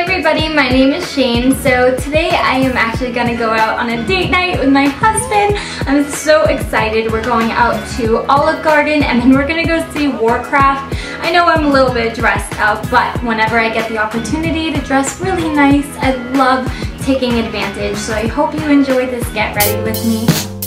Everybody, my name is Shane. So today I am actually gonna go out on a date night with my husband. I'm so excited. We're going out to Olive Garden and then we're gonna go see Warcraft. I know I'm a little bit dressed up, but whenever I get the opportunity to dress really nice, I love taking advantage. So I hope you enjoy this get ready with me.